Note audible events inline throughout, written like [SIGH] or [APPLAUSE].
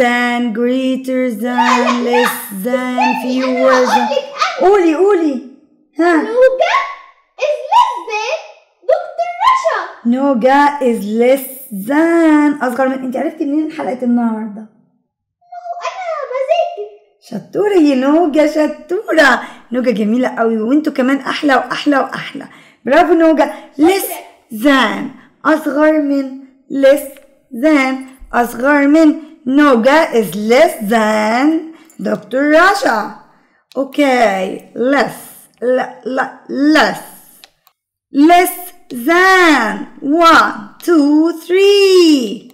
than greater than less than fewer than. قولي قولي ها نوجا is less than دكتور رشا نوجا is less than أصغر من أنت عرفتي منين حلقة النهاردة؟ شطورة يا نوجا شطورة. نوجا جميلة قوي وإنتوا كمان أحلى وأحلى وأحلى. برافو نوجا less than. أصغر من less than. أصغر من Noga is less than Dr. Rasha. Okay, less, less, less than. One, two, three.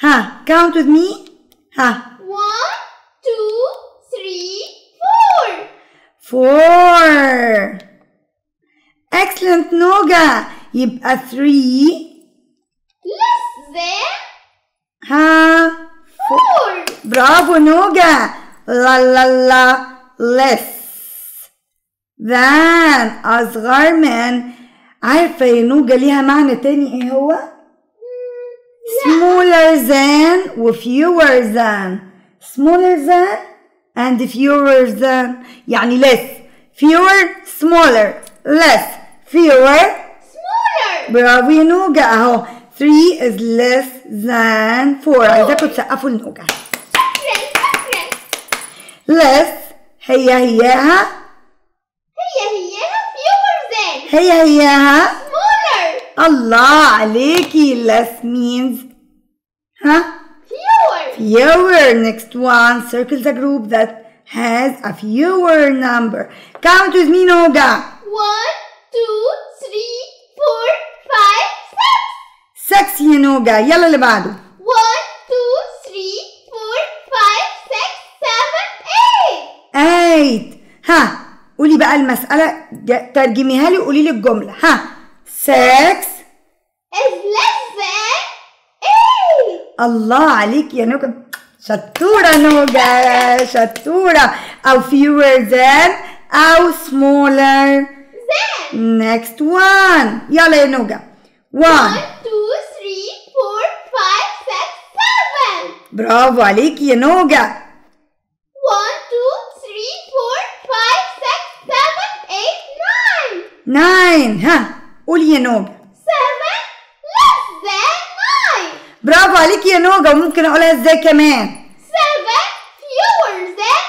Ha, huh, count with me. Ha. Huh. One, two, three, four. Four. Excellent, Noga. يبقى three. Less than. Ha. Huh. four برافو نوجا لا لا لا less than أصغر من عارفة يا نوجا ليها معنى تاني ايه هو؟ smaller than و fewer than smaller than and fewer than يعني less fewer smaller less fewer smaller برافو يا نوجا اهو 3 is less than 4 عايزاكم تسقفوا لنوجع less هي هياها هي هياها fewer than هي هياها smaller. الله عليكي less means ها fewer. Fewer. Next one circle the group that has a fewer number. Count with me Noga. One, two, three, four, five. عندك سينوجا يلا اللي بعده 1 2 3 4 5 6 7 8 8 ها قولي بقى المسألة. ترجميها لي وقولي لي الجملة. ها. 6 الله عليك يا نوجا شطورة نوجا شطورة. أو fewer than أو smaller? Than. Next one. يلا يا نوجا 1 2 5, 6, 7 برافو عليكي يا نوجة 9 ها قولي يا نوجة 7 less than 9 برافو عليكي يا نوجة وممكن اقولها إزاي كمان 7 fewer than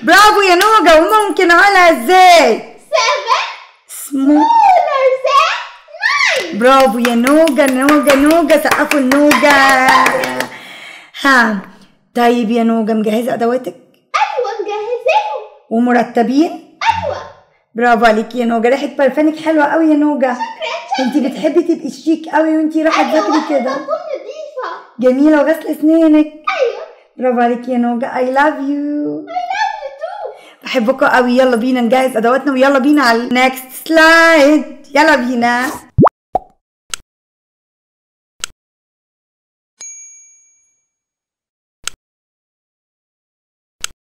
9 برافو يا نوجة وممكن اقولها إزاي 7 small برافو. يا نوجا نوجا نوجا سقفوا النوجا ها طيب يا نوجا مجهزة أدواتك؟ أيوة مجهزاهم. ومرتبين؟ أيوة. برافو عليكي يا نوجا ريحة برفانك حلوة قوي يا نوجا انتي بتحبي تبقي شيك قوي وانتي رايحة تذاكري أيوة كده. بكون نضيفة جميلة وغسل أسنانك. أيوة. برافو عليكي يا نوجا I love you. I love you too. بحبكم قوي يلا بينا نجهز أدواتنا ويلا بينا على النكست سلايد يلا بينا.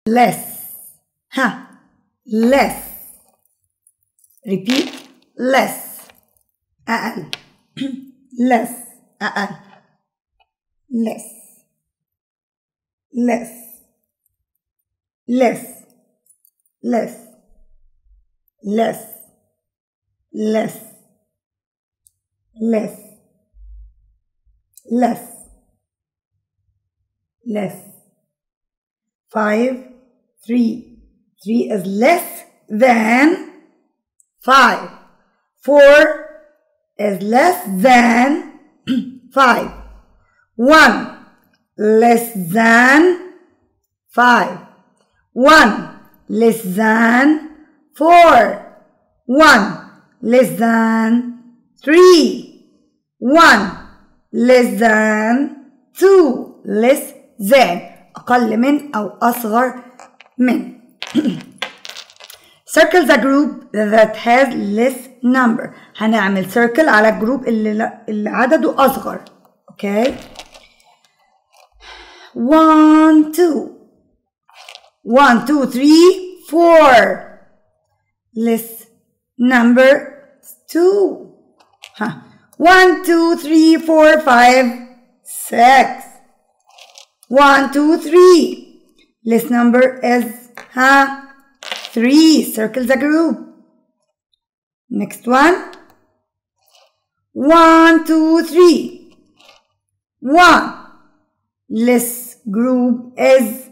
less ها less repeat less أقل [CLEARS THROAT] less أقل less less less less less less less less less five three three is less than five four is less than [CLEARS THROAT] five one less than five one less than four one less than three one less than two less than أقل من أو أصغر من circle the group that has less number هنعمل circle على الجروب اللي, اللي عدده أصغر okay one two one two three four less number two huh. one two three four five six One, two, three. List number is huh? Three. Circle the group. Next one. One, two, three. One. List group is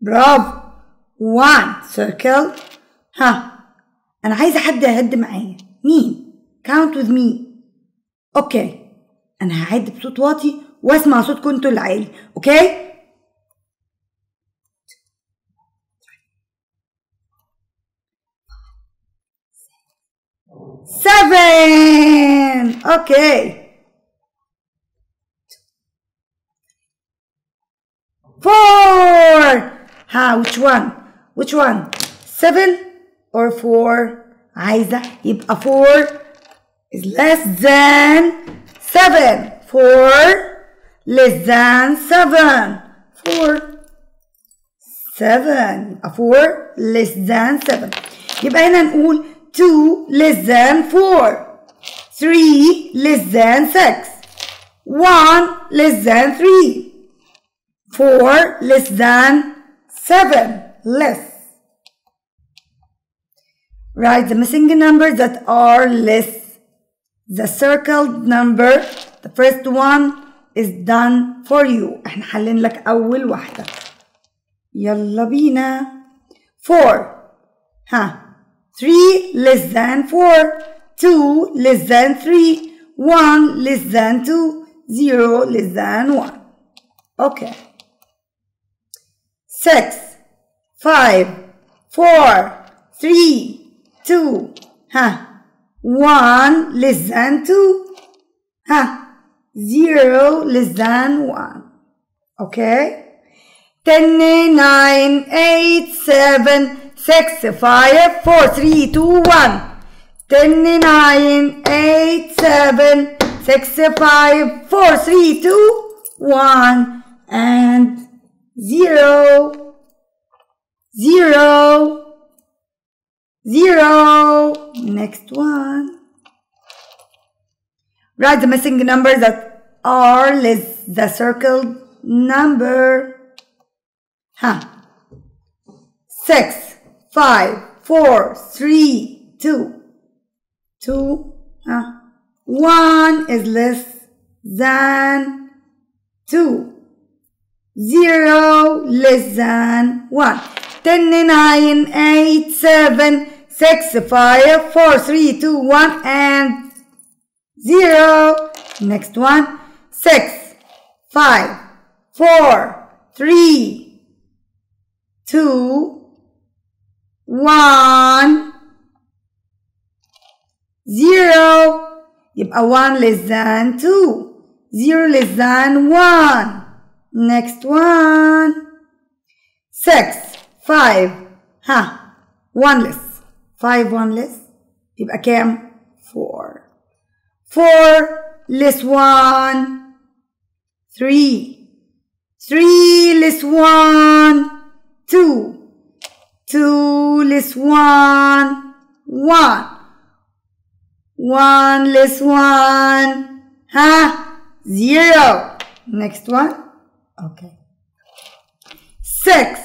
برافو. One. Circle. ها. أنا عايزة حد يعد معايا. مين؟ Count with me. أوكي. أنا هعد بصوت واطي واسمع صوتكم انتوا العالي. أوكي؟ Seven. Okay. Four. ها which one? Which one? Seven or four? عايزة يبقى four is less than seven. Four less than seven. Four. Seven. يبقى four less than seven. يبقى هنا نقول two less than four. Three less than six. One less than three. Four less than seven. Less. Write the missing numbers that are less. The circled number, the first one is done for you. احنا حلين لك أول واحدة. يلا بينا. Four. ها. 3 less than 4, 2 less than 3, 1 less than 2, 0 less than 1. Okay. 6, 5, 4, 3, 2, huh? 1 less than 2, huh? 0 less than 1. Okay? 10, 9, 8, 7, six, five, four, three, two, one. Ten, nine, eight, seven, six, five, four, three, two, one, and zero, zero, zero. Next one. Write the missing numbers that are less the circled number. Huh. Six, five, four, three, two. Two. Huh. One is less than two. Zero less than one. Ten, nine, eight, seven, six, five, four, three, two, one, and zero. Next one. Six, five, four, three, two, one, zero. يبقى one less than two. Zero less than one. Next one. Six, five, ها one less. Five one less. يبقى كام؟ Four. Four less one. Three. Three less one. Two. Two less one. One. One less one. Huh? Zero. Next one. Okay. Six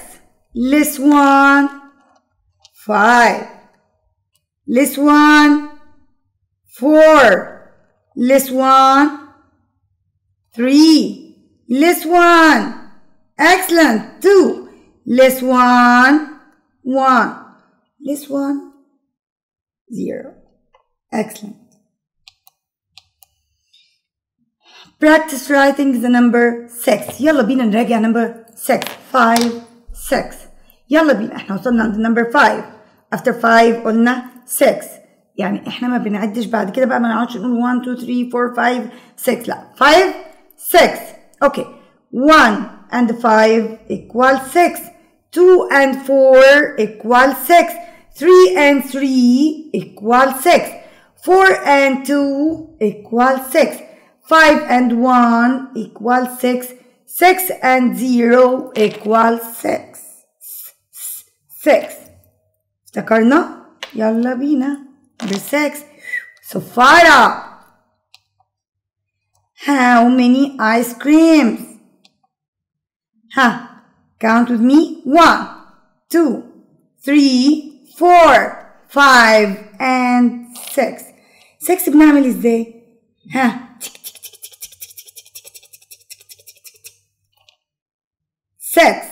less one. Five. Less one. Four. Less one. Three. Less one. Excellent. Two. Less one One. Less one. Zero. Excellent. Practice writing the number 6 يلا بينا نراجع number 6 5 6 يلا بينا احنا وصلنا عند number 5 after 5 قلنا 6 يعني احنا ما بنعدش بعد كده بقى ما نقعدش نقول 1 2 3 4 5 6 لا 5 6 اوكي 1 and 5 equal 6 2 and 4 equal 6 3 and 3 equal 6 4 and 2 equal 6 5 and 1 equal 6 6 and 0 equal 6 6 افتكرنا يلا بينا number 6 سفارة how many ice creams ها count with me one two three four five and six six بنعمل ازاي ها تك تك تك تك تك تك تك تك تك تك تك. six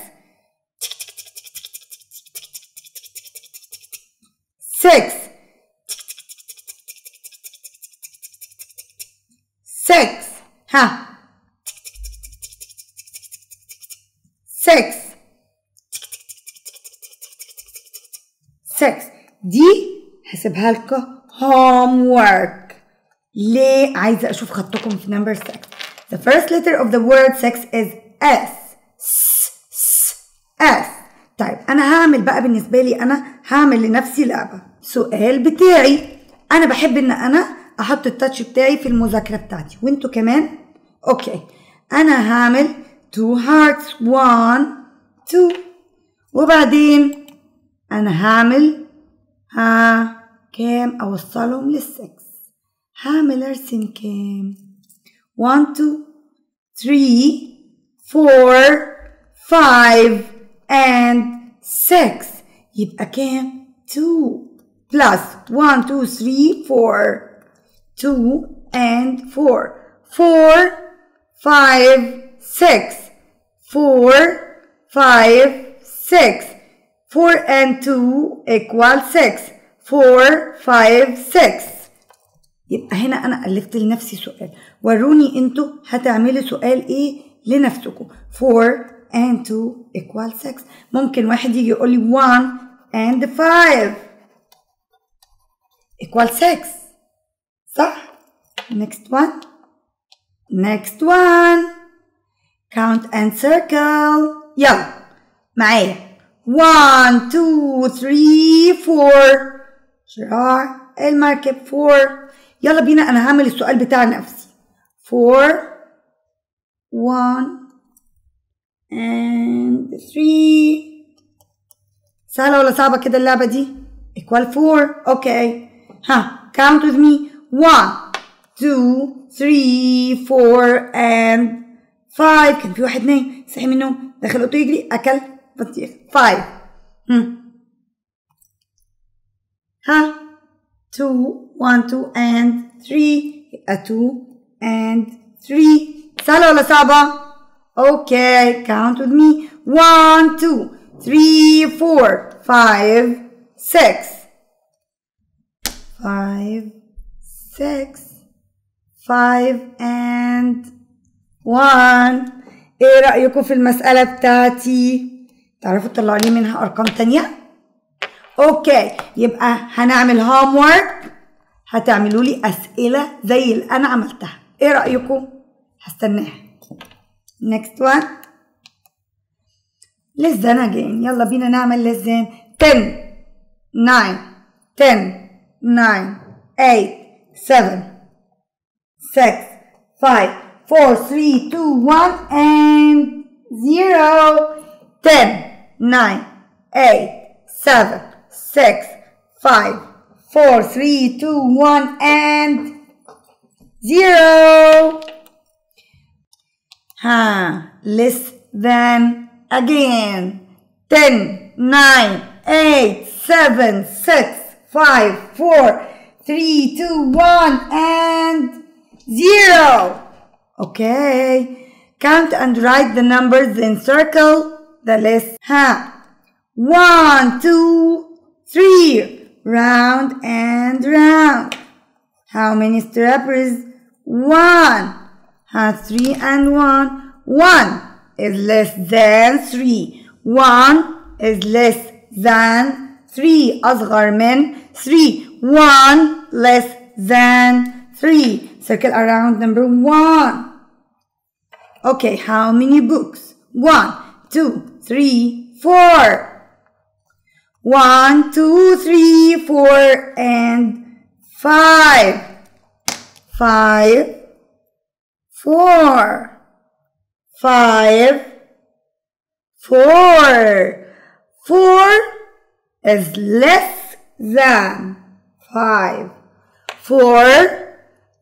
six six ها سكس دي هسيبها لكم. هوم وورك ليه عايزة أشوف خطكم في نمبر 6 The first letter of the word sex is S. S. S, S. طيب أنا هعمل بقى بالنسبة لي أنا هعمل لنفسي لعبة. سؤال بتاعي. أنا بحب إن أنا أحط التاتش بتاعي في المذاكرة بتاعتي. وإنتوا كمان؟ أوكي. أنا هعمل two hearts. One two. وبعدين انا هعمل ها كام اوصلهم للسكس هعمل ارسم كام 1 2 3 4 5 and 6 يبقى كام 2 plus 1 2 3 4 2 and 4 4 5 6 4 5 6 4 and 2 equal 6 4 5 6 يبقى هنا انا الفت لنفسي سؤال وروني انتوا هتعملوا سؤال ايه لنفسكم 4 and 2 equal 6 ممكن واحد يجي يقول لي 1 and 5 equal 6 صح next one next one count and circle يلا معايا 1 2 3 4 شراع المركب 4 يلا بينا أنا هعمل السؤال بتاع نفسي. 4 1 and 3 سهلة ولا صعبة كده اللعبة دي؟ equal 4 أوكي ها count with me. 1 2 3 4 and 5 كان في واحد نايم صحي من النوم دخل أوضته يجري أكل. Patir. Five. Hmm. Huh? Two, one, two, and three. A two and three. Sala wala saba? Okay, count with me. One, two, three, four, five, six. Five, six, five, and one. ايه رأيكم في المسألة بتاعتي؟ تعرفوا تطلعوا لي منها أرقام تانية؟ أوكي يبقى هنعمل هوم ورك هتعملوا لي أسئلة زي اللي أنا عملتها. إيه رأيكم؟ هستناها. Next one. than again يلا بينا نعمل than 10 9 10 9 8 7 6 5 4 3 2 1 and 0 10 nine, eight, seven, six, five, four, three, two, one, and zero. Huh. less than again. Ten, nine, eight, seven, six, five, four, three, two, one, and zero. Okay. Count and write the numbers in circle the list. Ha. 1, 2, 3. Round and round. How many strappers? 1 has 3 and 1. 1 is less than 3. 1 is less than 3. أصغر من 3. 1 less than 3. Circle around number 1. Okay, how many books? 1, two, three, four. One, two, three, four, and five. Five, four, five, four. Four is less than five. Four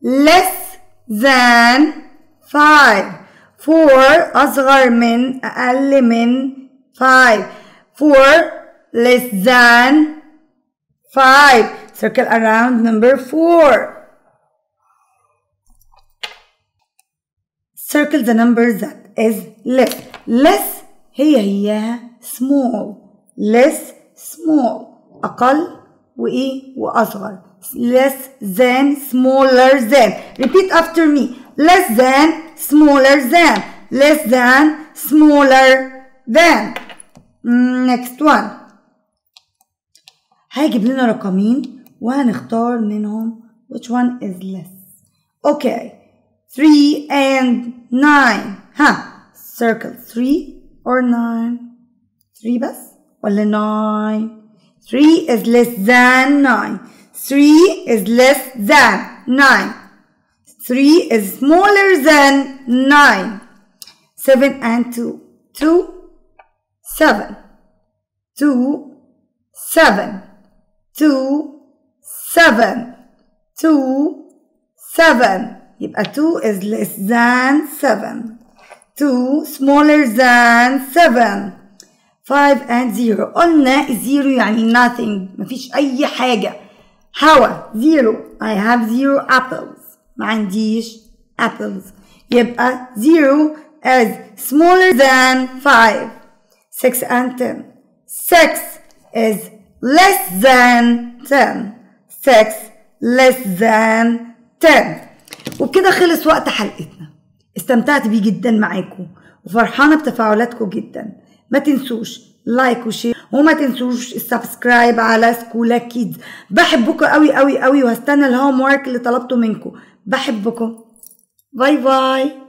less than five. 4 أصغر من أقل من 5 4 less than 5 circle around number 4 circle the number that is less less هي هياها small less small أقل وإيه وأصغر less than smaller than repeat after me less than smaller than less than smaller than next one هيجيب لنا رقمين وهنختار منهم which one is less okay 3 and 9 ها circle 3 or 9 3 بس ولا 9 3 is less than 9 3 is less than 9 3 is smaller than 9 7 and 2 2 7 2 7 2 7 2 7 يبقى 2 is less than 7 2 smaller than 7 5 and 0 قلنا 0 يعني nothing مفيش أي حاجة هوا 0 I have 0 apples ما عنديش apples. يبقى 0 is smaller than 5 6 and 10 6 is less than 10 6 less than 10 وبكده خلص وقت حلقتنا. استمتعت بيه جدا معاكم. وفرحانة بتفاعلاتكم جدا. ما تنسوش لايك وشير. وما تنسوش السبسكرايب على سكولا كيدز بحبكم قوي قوي قوي وهستنى الهوم ورك اللي طلبته منكم. بحبكم. باي باي.